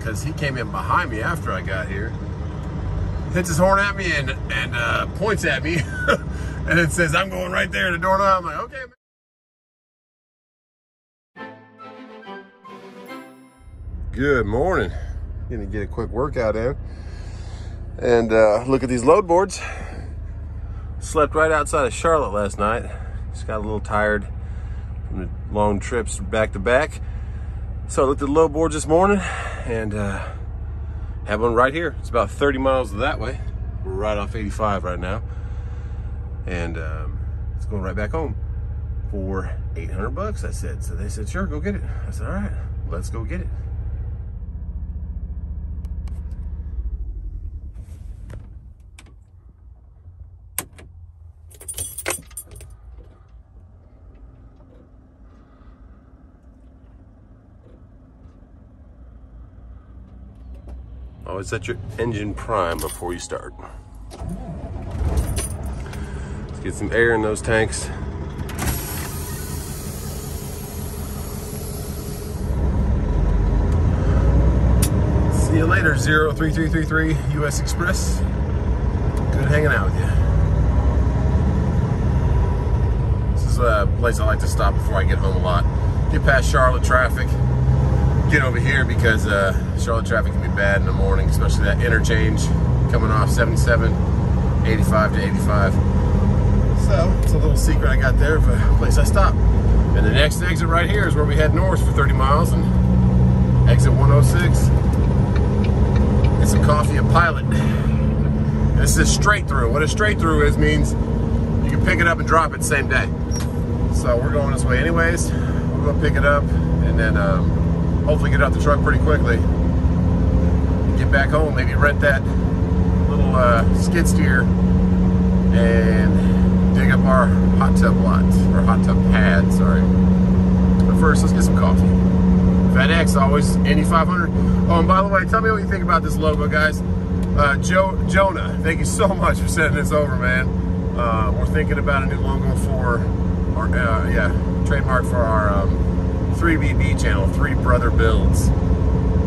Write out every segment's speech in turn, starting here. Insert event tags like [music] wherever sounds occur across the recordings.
because he came in behind me after I got here. Hits his horn at me and, and uh, points at me. [laughs] and it says, I'm going right there to the doorknob. I'm like, okay. Good morning. Gonna get a quick workout in. And uh, look at these load boards. Slept right outside of Charlotte last night. Just got a little tired from the long trips back to back. So I looked at the load boards this morning and uh, have one right here. It's about 30 miles that way. We're right off 85 right now. And um, it's going right back home for 800 bucks, I said. So they said, sure, go get it. I said, all right, let's go get it. Oh, Always set your engine prime before you start. Let's get some air in those tanks. See you later, 03333 US Express. Good hanging out with you. This is a place I like to stop before I get home a lot. Get past Charlotte traffic get over here because uh, Charlotte traffic can be bad in the morning, especially that interchange coming off 77, 85 to 85. So it's a little secret I got there of a place I stop. And the next exit right here is where we head north for 30 miles and exit 106. Get some coffee at Pilot. This is straight through. What a straight through is means you can pick it up and drop it same day. So we're going this way anyways. We're gonna pick it up and then um, hopefully get out the truck pretty quickly. Get back home, maybe rent that little uh, skid steer and dig up our hot tub lot, or hot tub pad, sorry. But first, let's get some coffee. FedEx, always Indy 500. Oh, and by the way, tell me what you think about this logo, guys. Uh, Joe Jonah, thank you so much for sending this over, man. Uh, we're thinking about a new logo for our, uh, yeah, trademark for our um, 3BB channel, Three Brother Builds.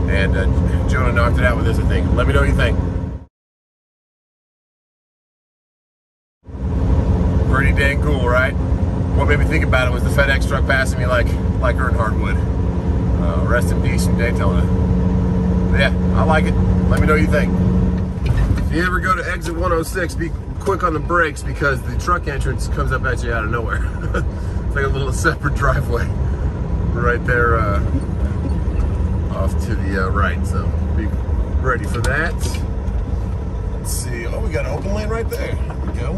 And uh, Jonah knocked it out with this, I think. Let me know what you think. Pretty dang cool, right? What made me think about it was the FedEx truck passing me like like Earnhardt would. Uh, rest in peace Daytona. Yeah, I like it. Let me know what you think. If you ever go to exit 106, be quick on the brakes because the truck entrance comes up at you out of nowhere. [laughs] it's like a little [laughs] separate driveway right there uh, off to the uh, right. So be ready for that. Let's see. Oh, we got an open lane right there. There we go.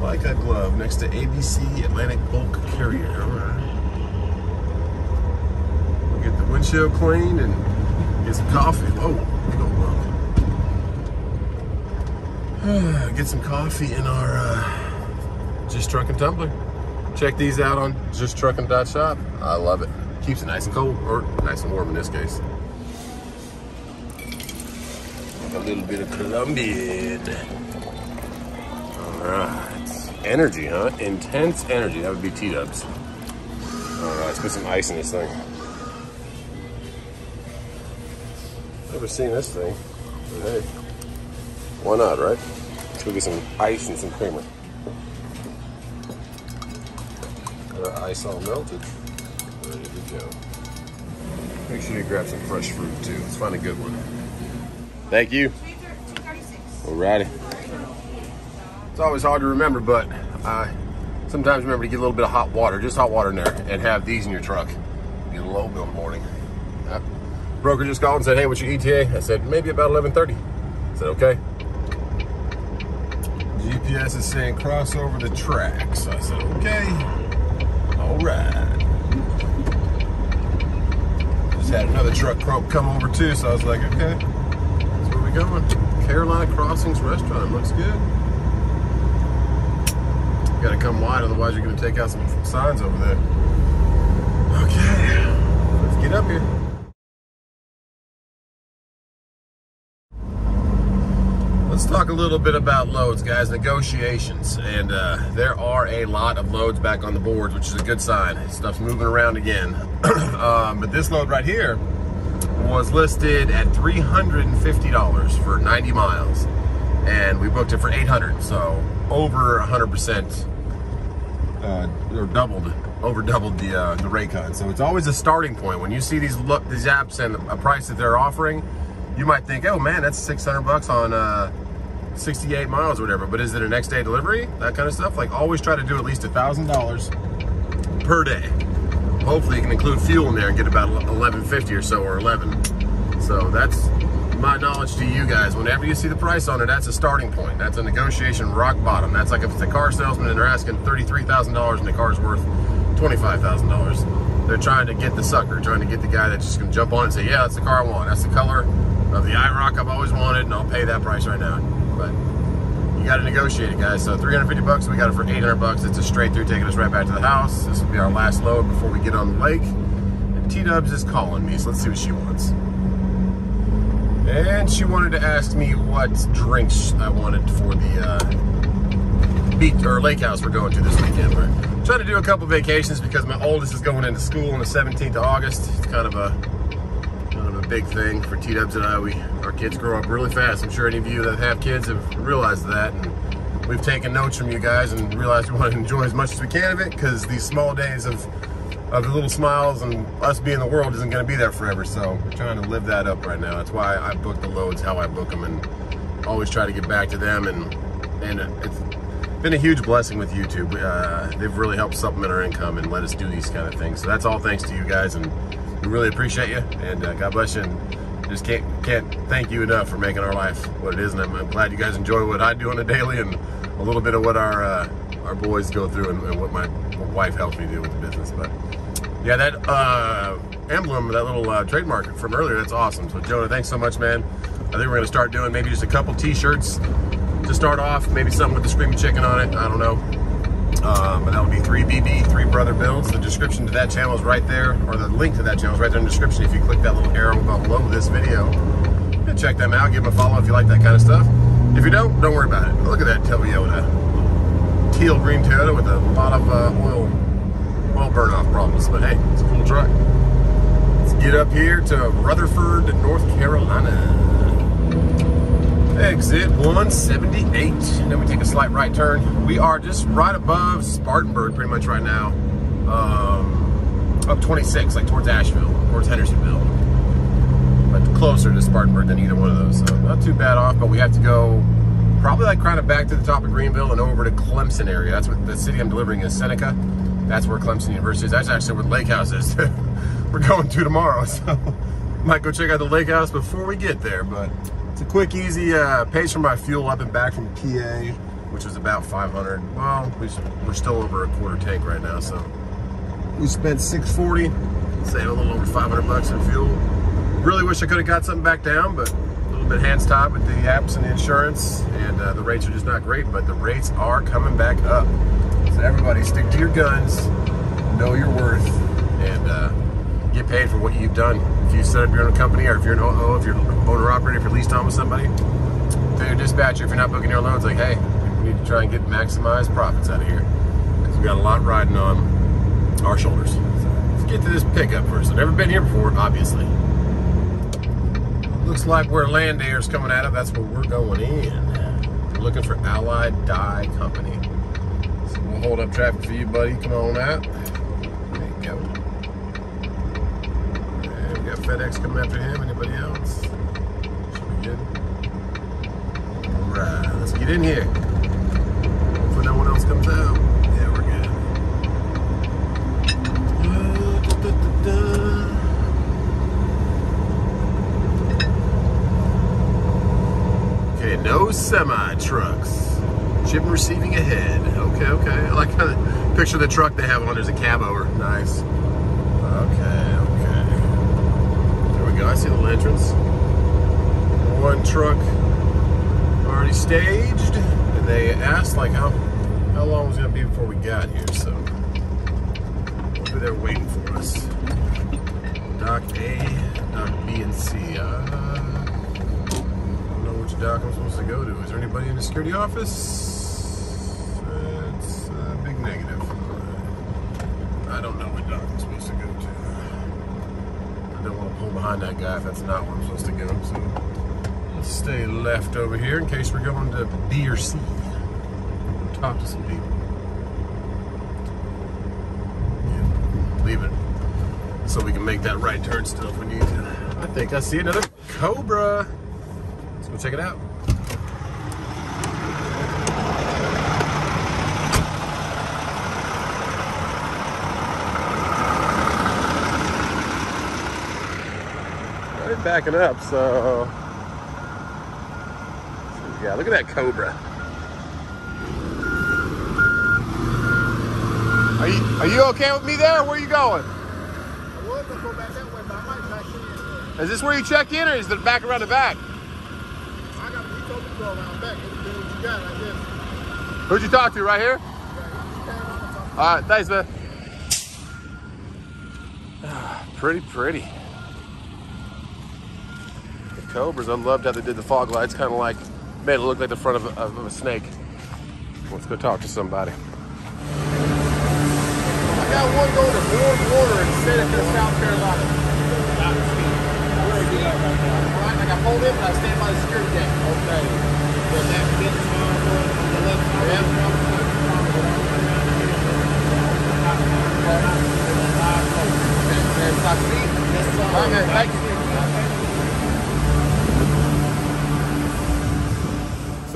Like a glove next to ABC Atlantic Bulk Carrier. All right. We'll get the windshield cleaned and get some coffee. Oh, [sighs] get some coffee in our uh, JustTruckin tumbler. Check these out on JustTruckin.Shop. I love it. Keeps it nice and cold, or nice and warm in this case. A little bit of Colombian. All right. Energy, huh? Intense energy. That would be T-dubs. All right, let's put some ice in this thing. Never seen this thing, but hey, why not, right? Let's get some ice and some creamer. Ice all melted. Ready to go. Make sure you grab some fresh fruit too. Let's find a good one. Thank you. Alrighty. It's always hard to remember, but I sometimes remember to get a little bit of hot water, just hot water in there, and have these in your truck. Get a in the morning. Broker just called and said, hey, what's your ETA? I said, maybe about 11.30. I said, okay. GPS is saying cross over the tracks. I said, okay. All right. Just had another truck come over too, so I was like, okay, that's where we going. Carolina Crossings Restaurant, looks good. You gotta come wide, otherwise you're gonna take out some signs over there. Talk a little bit about loads, guys. Negotiations. And uh, there are a lot of loads back on the boards, which is a good sign. Stuff's moving around again. [clears throat] um, but this load right here was listed at $350 for 90 miles. And we booked it for 800 so over 100% uh, or doubled, over doubled the uh, the rate con. So it's always a starting point. When you see these these apps and a price that they're offering, you might think, oh man, that's 600 bucks on uh, 68 miles or whatever. But is it a next day delivery? That kind of stuff. Like always try to do at least a thousand dollars per day. Hopefully you can include fuel in there and get about 1150 or so or 11. So that's my knowledge to you guys. Whenever you see the price on it, that's a starting point. That's a negotiation rock bottom. That's like if it's a car salesman and they're asking $33,000 and the car's worth $25,000. They're trying to get the sucker, trying to get the guy that's just gonna jump on and say, yeah, that's the car I want. That's the color of the IROC I've always wanted and I'll pay that price right now. But you gotta negotiate it, guys. So 350 bucks, we got it for 800 bucks. It's a straight through taking us right back to the house. This will be our last load before we get on the lake. And T-Dubs is calling me, so let's see what she wants. And she wanted to ask me what drinks I wanted for the uh, beach or lake house we're going to this weekend. Trying to do a couple vacations because my oldest is going into school on the 17th of August. It's kind of a big thing for T-Dubs and I. We our kids grow up really fast. I'm sure any of you that have kids have realized that. And we've taken notes from you guys and realized we want to enjoy as much as we can of it because these small days of of the little smiles and us being the world isn't going to be there forever. So we're trying to live that up right now. That's why I book the loads how I book them and always try to get back to them. And and it's been a huge blessing with YouTube. Uh, they've really helped supplement our income and let us do these kind of things. So that's all thanks to you guys, and we really appreciate you. And uh, God bless you. And just can't can't thank you enough for making our life what it is. And I'm, I'm glad you guys enjoy what I do on a daily and a little bit of what our uh, our boys go through and, and what my wife helps me do with the business. But yeah, that uh, emblem, that little uh, trademark from earlier, that's awesome. So Jonah, thanks so much, man. I think we're gonna start doing maybe just a couple t-shirts to start off, maybe something with the Screaming Chicken on it, I don't know. Um, but that would be 3BB, 3 Brother Builds. The description to that channel is right there, or the link to that channel is right there in the description. If you click that little arrow below this video, and check them out, give them a follow if you like that kind of stuff. If you don't, don't worry about it. Look at that Toyota. Teal green Toyota with a lot of uh, oil oil burn off problems. But hey, it's a cool truck. Let's get up here to Rutherford, North Carolina. Exit 178. And then we take a slight right turn. We are just right above Spartanburg pretty much right now. Um, up 26, like towards Asheville, towards Hendersonville. But closer to Spartanburg than either one of those. So not too bad off, but we have to go probably like kind of back to the top of Greenville and over to Clemson area. That's what the city I'm delivering is Seneca. That's where Clemson University is. That's actually where lake house is. [laughs] We're going to tomorrow, [laughs] so might go check out the lake house before we get there. But it's a quick, easy uh, pace for my fuel up and back from PA, which was about 500. Well, we're still over a quarter tank right now, so we spent 640, save a little over 500 bucks in fuel. Really wish I could have got something back down, but a little bit hands tied with the apps and the insurance, and uh, the rates are just not great, but the rates are coming back up. So everybody stick to your guns, know your worth, and uh, get paid for what you've done. You set up your own company or if you're an OO, if you're owner operator, if you're leased on with somebody, tell your dispatcher if you're not booking your loads, like, hey, we need to try and get maximized profits out of here. Because we've got a lot riding on our shoulders. So let's get to this pickup first. I've never been here before, obviously. Looks like where Land Air is coming out of, that's where we're going in. We're looking for Allied Die Company. We'll hold up traffic for you, buddy. Come on out. There you go. And we got FedEx coming after him. Anybody else? Should be good. All right, let's get in here. Hopefully no one else comes out. Yeah, we're good. Da, da, da, okay, no semi trucks. Shipping receiving ahead. Okay, okay. I like kind of picture the truck they have on. There's a cab over. Nice. Okay, we go. I see the entrance. One truck already staged, and they asked like how how long it was gonna be before we got here. So hopefully they're waiting for us. Dock A, Dock B, and C. Uh, I don't know which dock I'm supposed to go to. Is there anybody in the security office? negative. I don't know what dock I'm supposed to go to. I don't want to pull behind that guy if that's not where I'm supposed to go. So let's stay left over here in case we're going to B or C. Talk to some people. Yeah, leave it so we can make that right turn still if we need to. I think I see another Cobra. Let's go check it out. They're backing up, so yeah, look at that Cobra. Are you are you okay with me there? Where are you going? Go way. Is this where you check in, or is it back around the back? I got to go around back. You got, I guess. Who'd you talk to? Right here. Yeah. All right, thanks, man. [sighs] pretty, pretty. Cobras, I loved how they did the fog lights, kind of like, made it look like the front of a, of a snake. Let's go talk to somebody. I got one going to Borg Warner in Seneca, South Carolina. Right, I got in, but I stand by the security gate. Okay. You.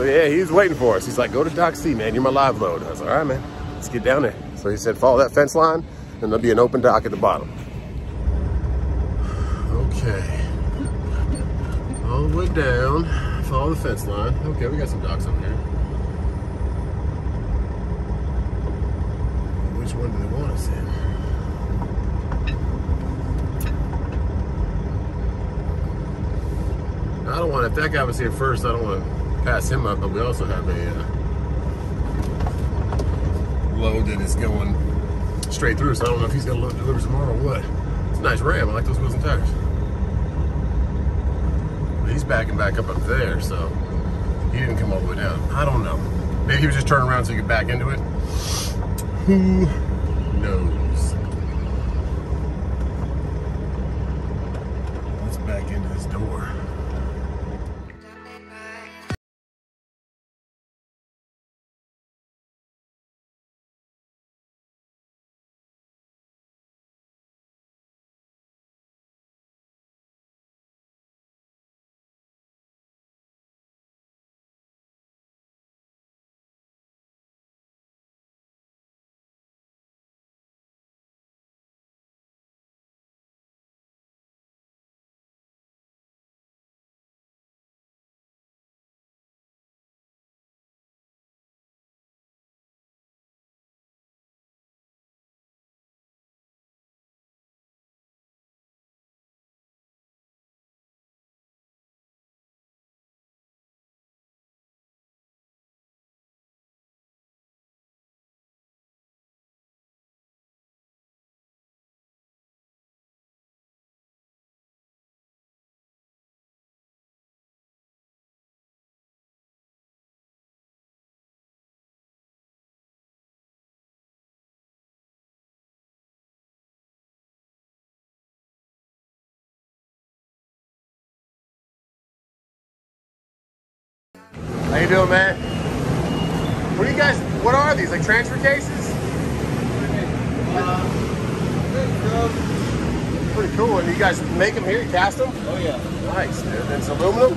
So yeah, he's waiting for us. He's like, go to Dock C, man. You're my live load. I was like, all right, man. Let's get down there. So he said, follow that fence line, and there'll be an open dock at the bottom. Okay. All the way down. Follow the fence line. Okay, we got some docks up here. Which one do they want us in? I don't want, if that guy was here first, I don't want to pass him up, but we also have a uh, load that is going straight through, so I don't know if he's going to load delivers tomorrow or what. It's a nice Ram. I like those wheels and tires. But he's backing back up up there, so he didn't come all the way down. I don't know. Maybe he was just turning around so he could back into it. Who you doing, man? What do you guys? What are these? Like transfer cases? Pretty cool. And you guys make them here? You cast them? Oh yeah. Nice, dude. And it's aluminum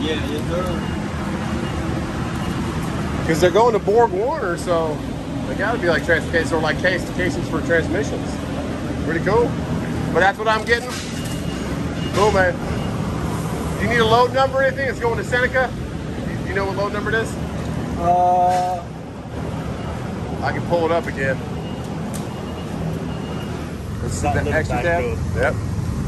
Yeah, yes sir. because they're going to Borg Warner, so they got to be like transfer cases or like case casings for transmissions. Pretty cool. But that's what I'm getting. Cool, man. Do you need a load number or anything? It's going to Seneca. Know what load number it is? Uh, I can pull it up again. This is Not the extra tab. Yep.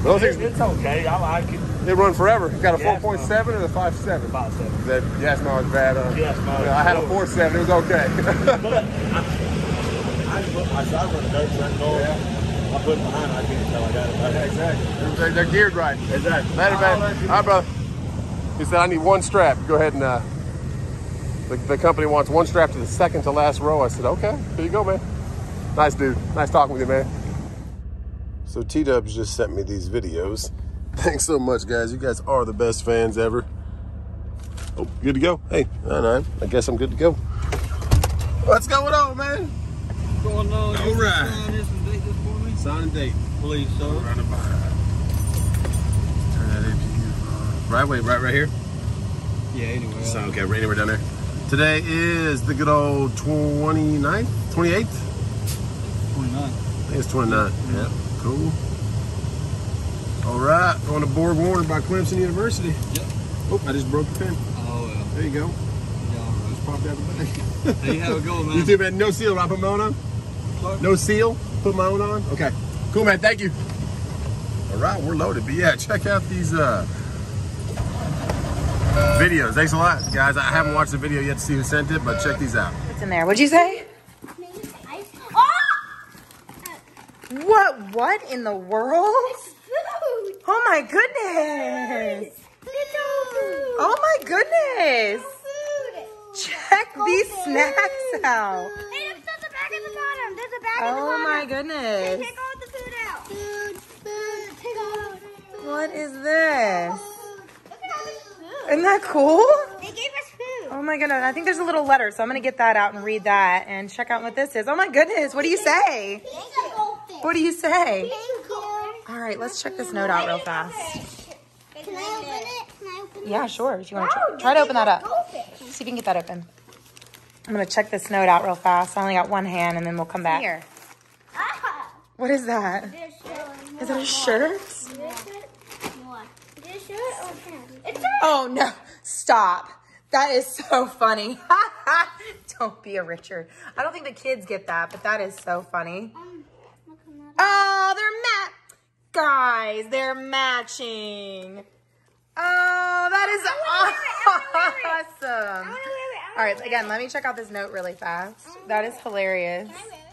Those it's, things it's okay. I like it. they run forever. You got a 4.7 and a 5.7. About seven. That gas mileage bad. Uh, Gas mileage yeah, I had a low. 4.7. It was okay. [laughs] But I, I, put, I, I run a dirt track car. Yeah. I put it behind. I can't tell I got it. Yeah, exactly. They're, they're geared right. Exactly. Man. let All right, brother. He said, I need one strap. Go ahead and, uh, the, the company wants one strap to the second to last row. I said, okay, here you go, man. Nice dude. Nice talking with you, man. So T Dubs just sent me these videos. [laughs] Thanks so much, guys. You guys are the best fans ever. Oh, good to go. Hey, nine nine. I guess I'm good to go. What's going on, man? What's going on? All You right. Sign this and date this for me, Sign and date. please, sir. Turn that into you. Right, wait, right, right here. Yeah. Anyway. So, okay, right anywhere down there. Today is the good old 29th, 28th. Twenty-nine. I think it's 29. Yeah, cool. All right, going to Borg Warner by Clemson University. Yep. Oh, I just broke the pen. Oh well. There you go. Yeah. Just popped out the bag. [laughs] Hey, how it going, man? You too, man. No seal. I put my own on. Clark? No seal. Put my own on. Okay. Cool, man. Thank you. All right, we're loaded. But yeah, check out these uh, videos. Thanks a lot, guys. I haven't watched the video yet to see who sent it, but check these out. What's in there? What'd you say? What? What in the world? Oh my goodness! Oh my goodness! Check these snacks out. Oh my goodness! Take all the food out. Food, food, take all the food. What is this? Look at all this food. Isn't that cool? They gave us food. Oh my goodness! I think there's a little letter, so I'm gonna get that out and read that and check out what this is. Oh my goodness! What do you say? Thank you. What do you say? Thank you. All right, let's check this note out real fast. Can I open it? Can I open it? Yeah, sure. Do you want to try, try to open that up? See if you can get that open. I'm gonna check this note out real fast. I only got one hand, and then we'll come back. Here. Ah, What is that? Is it a shirt? Is it a shirt or pants? It's a Oh no! Stop. That is so funny. [laughs] Don't be a Richard. I don't think the kids get that, but that is so funny. um, look at that. Oh, they're mat. Guys, they're matching. Oh, that is awesome. I wanna wear it. I All right, again, let me check out this note really fast. That is hilarious. it. Can I wear it?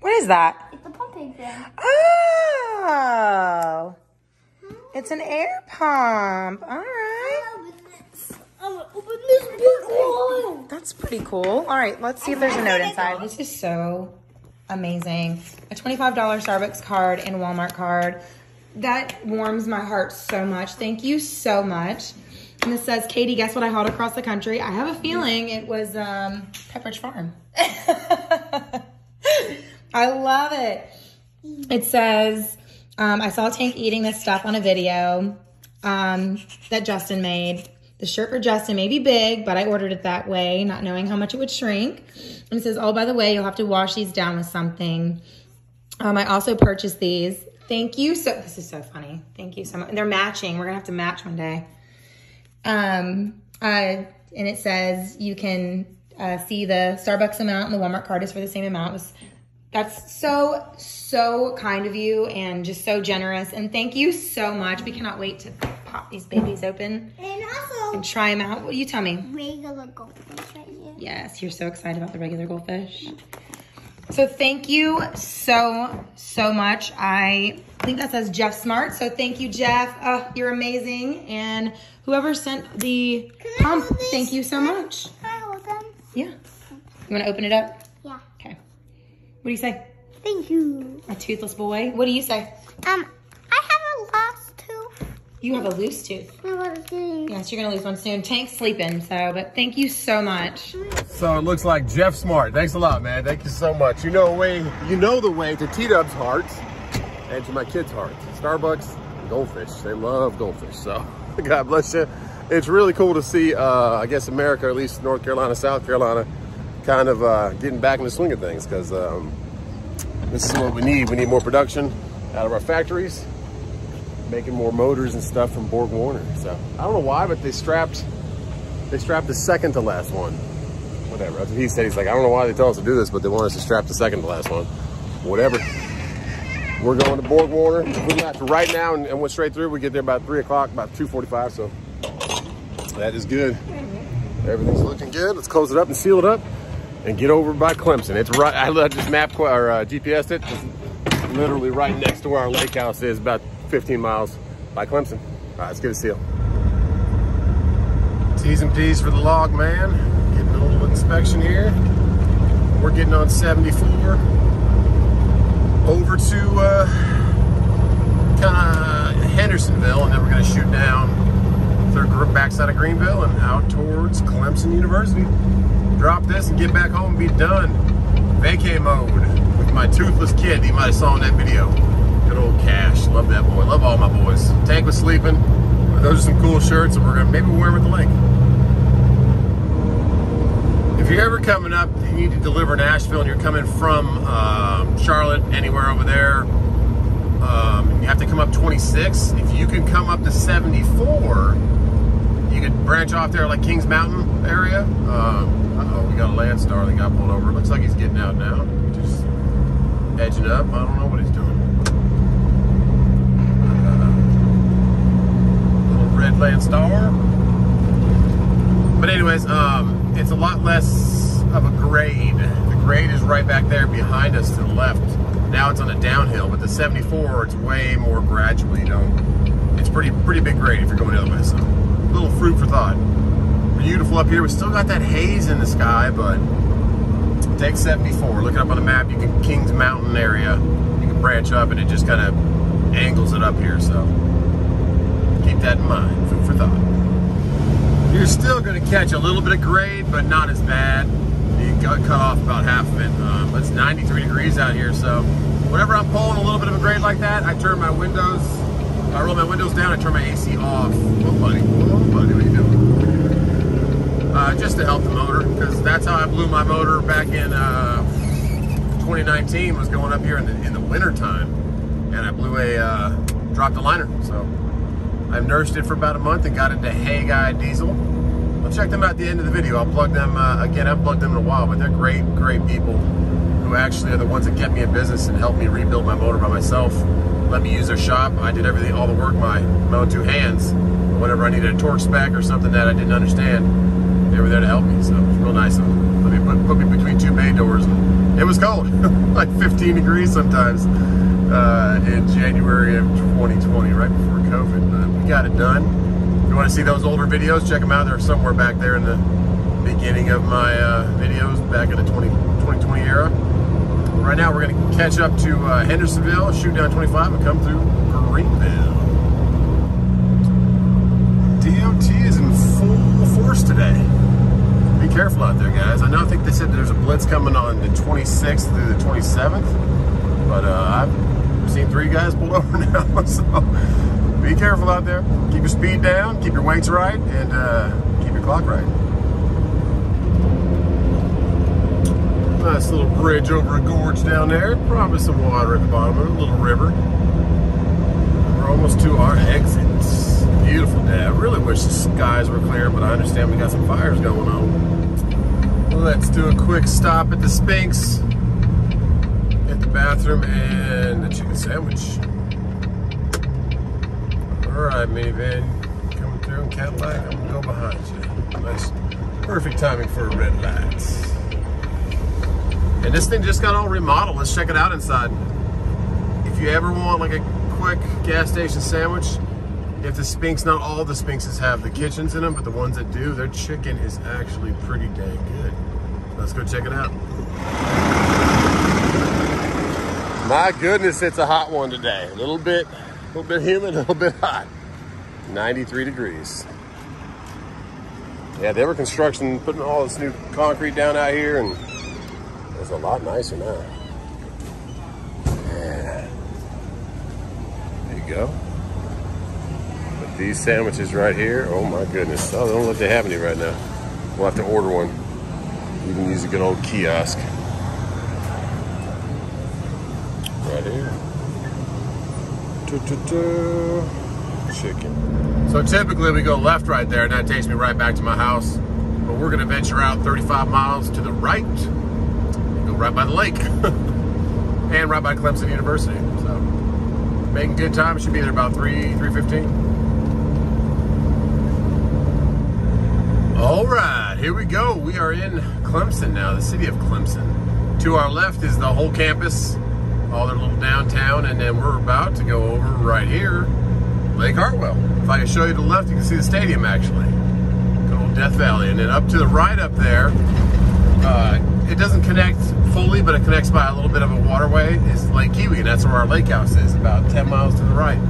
What is that? It's a pumping thing. Oh, it's an air pump. All right. That's pretty cool. All right, let's see if there's a note inside. This is so amazing. A $25 Starbucks card and Walmart card. That warms my heart so much. Thank you so much. And this says, Katie, guess what I hauled across the country? I have a feeling it was um, Pepperidge Farm. [laughs] I love it. It says, um, I saw Tank eating this stuff on a video um, that Justin made. The shirt for Justin may be big, but I ordered it that way, not knowing how much it would shrink. And it says, oh, by the way, you'll have to wash these down with something. Um, I also purchased these. Thank you. So this is so funny. Thank you so much. And they're matching. We're gonna have to match one day. Um, and it says you can uh, see the Starbucks amount and the Walmart card is for the same amount. It was, that's so so kind of you and just so generous. And thank you so much. We cannot wait to pop these babies open And also, and try them out. What do you tell me? regular goldfish right here. Yes, you're so excited about the regular goldfish. So thank you so, so much. I think that says Jeff Smart. So thank you, Jeff. Oh, you're amazing. And whoever sent the pump, thank you so much. Can I hold them? Yeah. You want to open it up? Yeah. Okay. What do you say? Thank you. A toothless boy? What do you say? Um, I have a lost tooth. You have a loose tooth. I want to see. Yes, you're going to lose one soon. Tank's sleeping, so, but thank you so much. So it looks like Jeff Smart. Thanks a lot, man. Thank you so much. You know way, you know the way to T Dub's heart and to my kids' hearts. Starbucks, and goldfish. They love goldfish. So [laughs] God bless you. It's really cool to see. Uh, I guess America, or at least North Carolina, South Carolina, kind of uh, getting back in the swing of things because um, this is what we need. We need more production out of our factories, making more motors and stuff from Borg Warner. So I don't know why, but they strapped they strapped the second to last one. Whatever. That's what he said. He's like, I don't know why they tell us to do this, but they want us to strap the second to last one. Whatever. We're going to Borg Warner. We left right now and, and went straight through, we get there about three o'clock, about 2.45. So that is good. Everything's looking good. Let's close it up and seal it up and get over by Clemson. It's right. I just map or uh, it. It's literally right next to where our lake house is, about 15 miles by Clemson. All right, let's get a seal. T's and P's for the log man. Getting a little inspection here. We're getting on 74. over to uh, kind of Hendersonville, and then we're going to shoot down through the backside of Greenville and out towards Clemson University. Drop this and get back home and be done. Vacay mode with my toothless kid. You might have saw in that video. Good old Cash. Love that boy. Love all my boys. Tank was sleeping. Those are some cool shirts, and we're gonna maybe wear them at the lake. If you're ever coming up, you need to deliver Nashville, and you're coming from um, Charlotte, anywhere over there, um, you have to come up 26. If you can come up to 74, you could branch off there like Kings Mountain area. Um, uh-oh, we got a Landstar that got pulled over. Looks like he's getting out now. Just edging up. I don't know what he's doing. Uh, little red Landstar. But anyways, um, it's a lot less of a grade. The grade is right back there behind us to the left. Now it's on a downhill, but the 74, it's way more gradual. You know, it's pretty pretty big grade if you're going the other way. So, little fruit for thought. Beautiful up here. We still got that haze in the sky, but take 74. Look it up on the map. You can Kings Mountain area. You can branch up, and it just kind of angles it up here. So keep that in mind. Food for thought. You're still going to catch a little bit of grade, but not as bad. You got cut off about half of it. Um, it's 93 degrees out here, so whenever I'm pulling a little bit of a grade like that, I turn my windows, I roll my windows down, I turn my AC off. Oh, buddy, oh, buddy, what are you doing? Uh, just to help the motor, because that's how I blew my motor back in uh, 2019. Was going up here in the in the winter time, and I blew a uh, dropped a liner. So I've nursed it for about a month and got into Hey Guy Diesel. I'll check them out at the end of the video. I'll plug them uh, again. I haven't plugged them in a while, but they're great, great people who actually are the ones that kept me in business and helped me rebuild my motor by myself. Let me use their shop. I did everything, all the work, my, my own two hands. Whenever I needed a torque spec or something that I didn't understand, they were there to help me. So it was real nice them. Let me put, put me between two bay doors. And it was cold, [laughs] like 15 degrees sometimes uh, in January of 2020, right before COVID. But we got it done. If you want to see those older videos, check them out. They're somewhere back there in the beginning of my uh, videos back in the 20, 2020 era. Right now, we're going to catch up to uh, Hendersonville, shoot down 25, and come through Greenville. DOT is in full force today. Be careful out there, guys. I know I think they said there's a blitz coming on the 26th through the 27th, but uh, I've seen three guys pulled [laughs] over now, so be careful out there. Keep your speed down, keep your weights right, and uh, keep your clock right. Nice little bridge over a gorge down there. Probably some water at the bottom of it, a little river. We're almost to our exit. Beautiful day. I really wish the skies were clear, but I understand we got some fires going on. Let's do a quick stop at the Spinx, at the bathroom, and the chicken sandwich. All right, minivan, coming through in Cadillac. I'm gonna go behind you. Nice, perfect timing for a red light. And this thing just got all remodeled. Let's check it out inside. If you ever want like a quick gas station sandwich, if the Spinx, not all the Spinkses have the kitchens in them, but the ones that do, their chicken is actually pretty dang good. Let's go check it out. My goodness, it's a hot one today. A little bit, a little bit humid, [laughs] a little bit hot. 93 degrees. Yeah, they were construction, putting all this new concrete down out here, and it's a lot nicer now. Yeah. There you go. But these sandwiches right here, oh my goodness. Oh, they don't look they have any right now. We'll have to order one. You can use a good old kiosk. Right here. Doo-doo-doo. Chicken. So typically we go left right there and that takes me right back to my house. But we're gonna venture out 35 miles to the right go right by the lake [laughs] and right by Clemson University. So making good time. Should be there about 3, 3.15. All right, here we go. We are in Clemson now, the city of Clemson. To our left is the whole campus, all their little downtown, and then we're about to go over right here, Lake Hartwell. If I can show you to the left, you can see the stadium actually. Good old Death Valley. And then up to the right up there, uh, it doesn't connect fully, but it connects by a little bit of a waterway. Is Lake Keowee, and that's where our lake house is, about 10 miles to the right.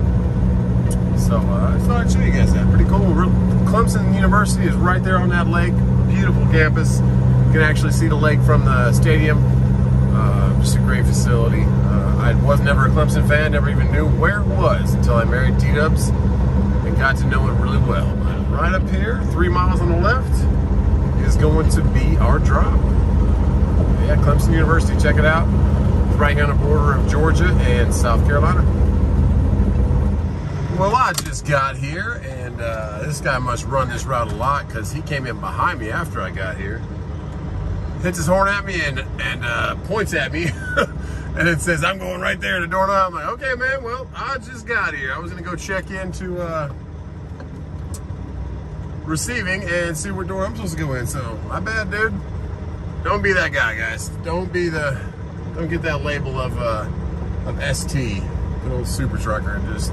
So uh, I thought I'd show you guys that. Pretty cool. Clemson University is right there on that lake. Beautiful campus. You can actually see the lake from the stadium. Uh, just a great facility. Uh, I was never a Clemson fan, never even knew where it was until I married T Dubs and got to know it really well. But right up here, three miles on the left, is going to be our drop. Yeah, Clemson University, check it out. It's right here on the border of Georgia and South Carolina. Well, I just got here, and uh, this guy must run this route a lot because he came in behind me after I got here. Hits his horn at me and, and uh, points at me. [laughs] and it says, I'm going right there to doorknob. I'm like, okay, man, well, I just got here. I was going to go check into uh, receiving and see what door I'm supposed to go in. So, my bad, dude. Don't be that guy, guys. Don't be the, don't get that label of, uh, of ST, good old super trucker, and just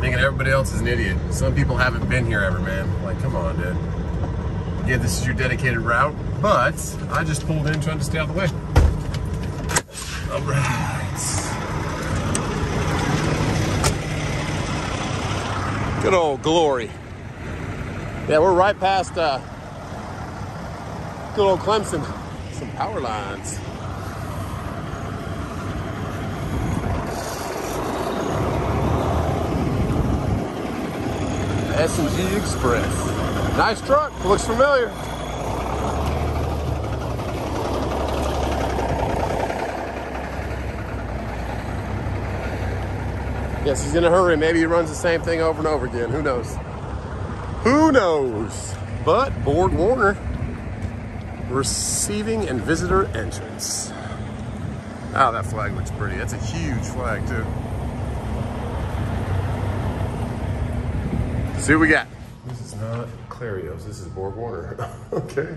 thinking everybody else is an idiot. Some people haven't been here ever, man. Like, come on, dude. Yeah, this is your dedicated route, but I just pulled in trying to stay out of the way. All right. Good old glory. Yeah, we're right past uh, good old Clemson. Some power lines. S&G Express. Nice truck. Looks familiar. Yes, he's in a hurry. Maybe he runs the same thing over and over again. Who knows? Who knows? But Borg Warner receiving and visitor entrance. Oh, that flag looks pretty. That's a huge flag, too. See what we got. This is not Clarios. This is Borg Warner. [laughs] okay.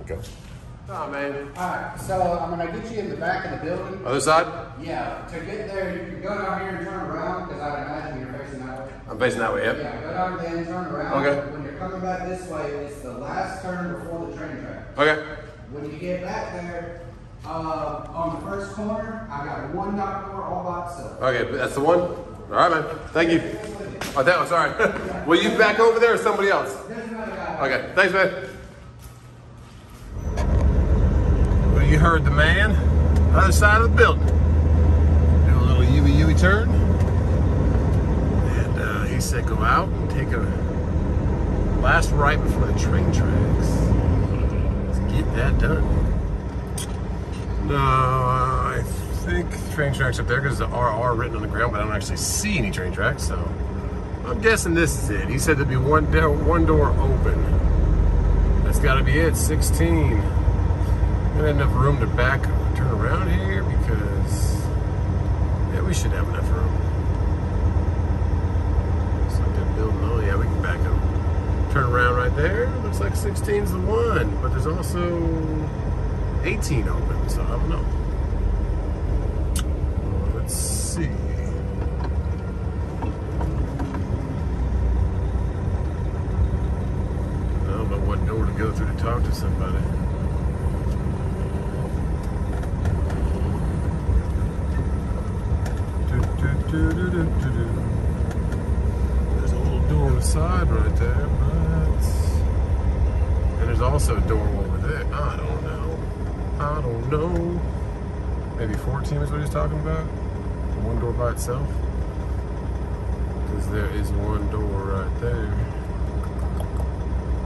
Okay. Oh, man. Alright, so I'm gonna get you in the back of the building. Other side? Yeah, to get there, you can go down here and turn around, because I'd imagine you're facing that way. I'm facing that way, yep. Yeah, go down there and turn around. Okay. When you're coming back this way, it's the last turn before the train track. Okay. When you get back there, uh, on the first corner, I got one dock door all by itself. Okay, that's the one? All right, man. Thank you. Oh, that one, sorry. [laughs] Will you back over there or somebody else? Okay, thanks, man. Well, you heard the man. Other side of the building. Do a little Yui turn. And uh, he said go out and take a last right before the train tracks. Let's get that done. No, I think train tracks up there because the RR written on the ground, but I don't actually see any train tracks, so I'm guessing this is it. He said there'd be one door, one door open. That's got to be it. 16. Gonna have enough room to back turn around here because yeah, we should have enough room. Looks like that building. Oh yeah, we can back up. Turn around right there. Looks like 16's the one, but there's also 18 open, so I don't know. Let's see. I don't know what door to go through to talk to somebody. 14 is what he's talking about. One door by itself. Because there is one door right there.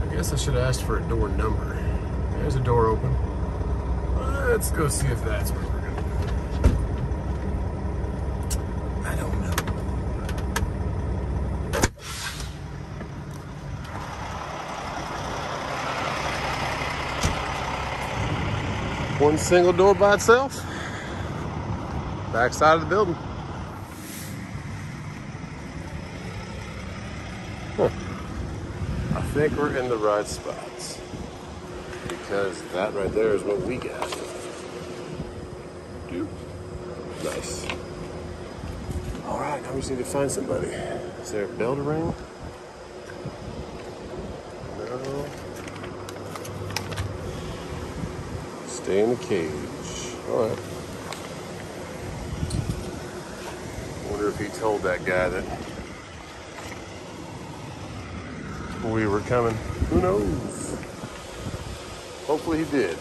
I guess I should have asked for a door number. There's a door open. Let's go see if that's where we're gonna go. I don't know. One single door by itself back side of the building. Huh. I think we're in the right spots because that right there is what we got. Nice. All right, now we just need to find somebody. Is there a bell to ring? No. Stay in the cage. All right. Told that guy that we were coming. Who knows? Hopefully he did.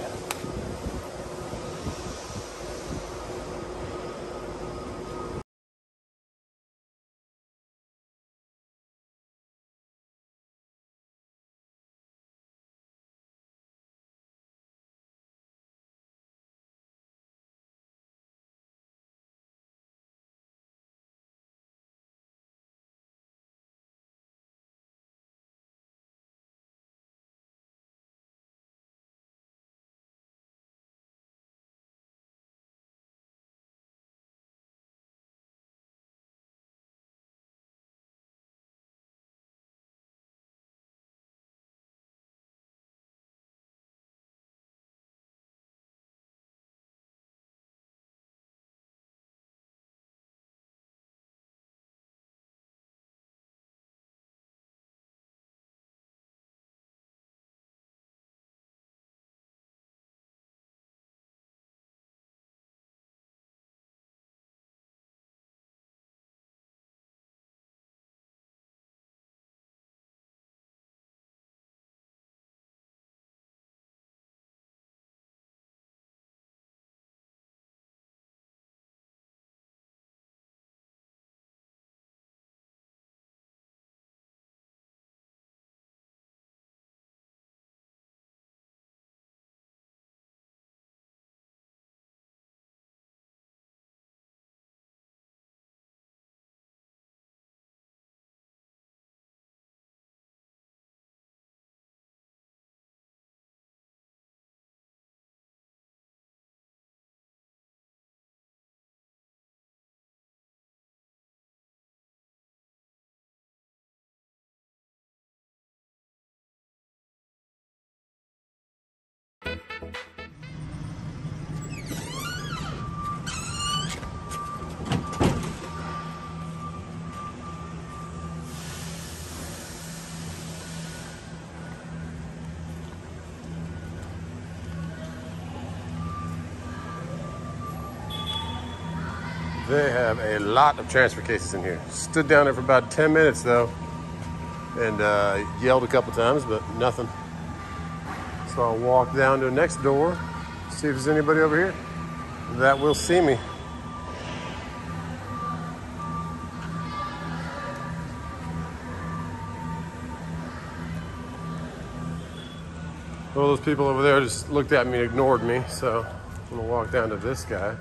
They have a lot of transfer cases in here. Stood down there for about 10 minutes though and uh, yelled a couple times, but nothing. So I'll walk down to the next door, see if there's anybody over here that will see me. Well, those people over there just looked at me and ignored me, so I'm gonna walk down to this guy.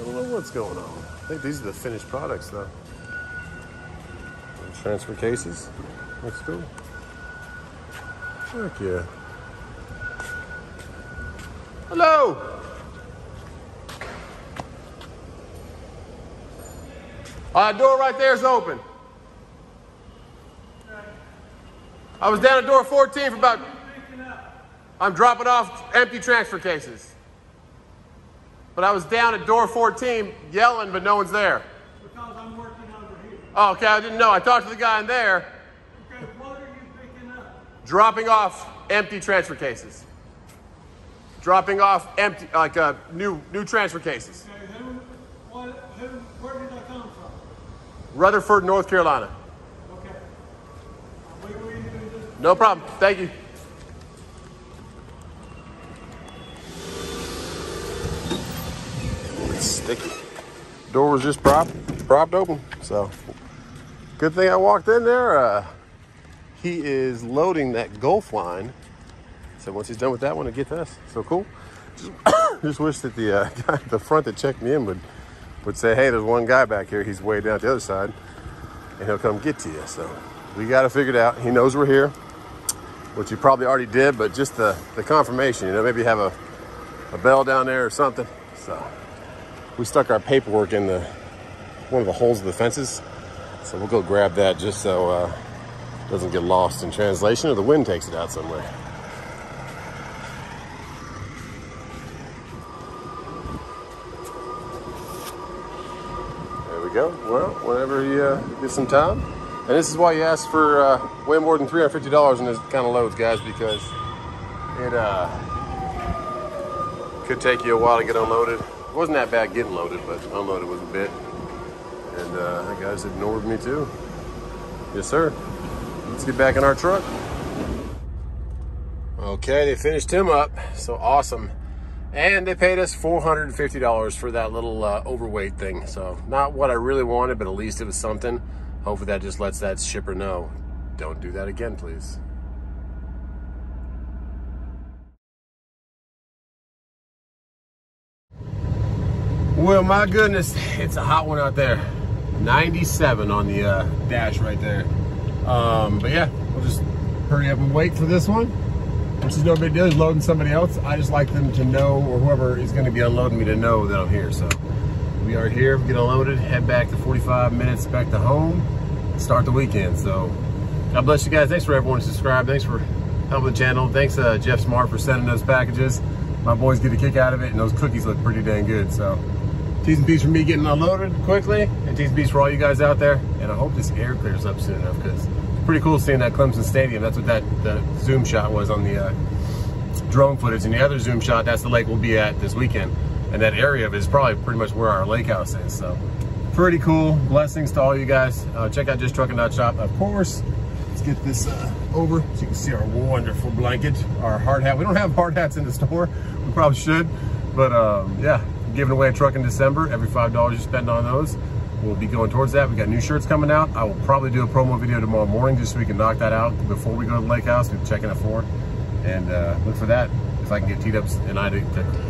I don't know what's going on. I think these are the finished products though. Transfer cases. Looks cool. Heck yeah. Hello! Uh, door right there is open. I was down at door 14 for about. I'm dropping off empty transfer cases. But I was down at door 14 yelling, but no one's there. Because I'm working over here. Oh, okay, I didn't know. I talked to the guy in there, Okay, what are you picking up? dropping off empty transfer cases. Dropping off empty, like uh, new new transfer cases. Okay, who, what, who, where did come from? Rutherford, North Carolina. Okay. We will either do this. No problem. Thank you. Sticky. Door was just propped, propped open. So, good thing I walked in there. Uh, he is loading that Gulf line. So once he's done with that one, to get to us. So cool. Just, [coughs] just wish that the uh, [laughs] guy at the front that checked me in would would say, "Hey, there's one guy back here. He's way down at the other side, and he'll come get to you." So we got it out. He knows we're here which you probably already did, but just the, the confirmation, you know, maybe have a, a bell down there or something. So we stuck our paperwork in the one of the holes of the fences. So we'll go grab that just so uh, it doesn't get lost in translation or the wind takes it out somewhere. There we go. Well, whenever you uh, get some time. And this is why you ask for uh, way more than $350 in this kind of loads, guys, because it uh, Could take you a while to get unloaded. Wasn't that bad getting loaded, but unloaded was a bit. And uh, that guy's ignored me too. Yes, sir. Let's get back in our truck. Okay, they finished him up. So awesome. And they paid us $450 for that little uh, overweight thing. So not what I really wanted, but at least it was something. Hopefully that just lets that shipper know. Don't do that again, please. Well, my goodness, it's a hot one out there. 97 on the uh, dash right there. Um, but yeah, we'll just hurry up and wait for this one, which is no big deal. He's loading somebody else. I just like them to know, or whoever is going to be unloading me to know that I'm here. So we are here, We get unloaded, head back to 45 minutes back to home, start the weekend. So God bless you guys. Thanks for everyone subscribed. Thanks for helping the channel. Thanks uh, Jeff Smart for sending those packages. My boys get a kick out of it, and those cookies look pretty dang good. So T's and B's for me getting unloaded quickly, and T's and B's for all you guys out there. And I hope this air clears up soon enough because it's pretty cool seeing that Clemson Stadium. That's what that the zoom shot was on the uh, drone footage. And the other zoom shot, that's the lake we'll be at this weekend. And that area is probably pretty much where our lake house is. So pretty cool. Blessings to all you guys. Uh, check out JustTruckin.Shop, of course. Let's get this uh, over so you can see our wonderful blanket, our hard hat. We don't have hard hats in the store. We probably should. But um, yeah, giving away a truck in December. Every $5 you spend on those will be going towards that. We got new shirts coming out. I will probably do a promo video tomorrow morning just so we can knock that out before we go to the lake house. We're checking it for. And uh, look for that. If I can get T-Dubs and I to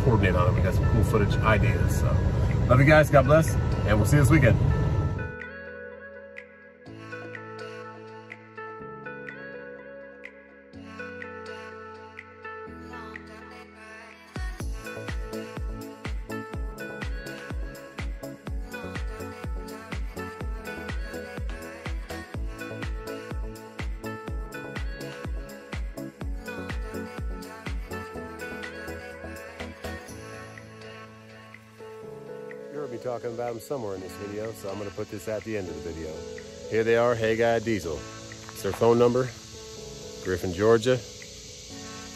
coordinate on it. We got some cool footage ideas. So love you guys. God bless. And we'll see you this weekend. Somewhere in this video, so I'm to put this at the end of the video. Here they are, Hey Guy Diesel. It's their phone number, Griffin, Georgia.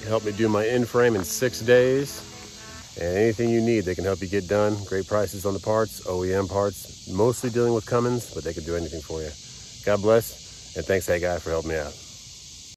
They helped me do my in-frame in six days. And anything you need, they can help you get done. Great prices on the parts, OEM parts. Mostly dealing with Cummins, but they can do anything for you. God bless, and thanks, Hey Guy, for helping me out.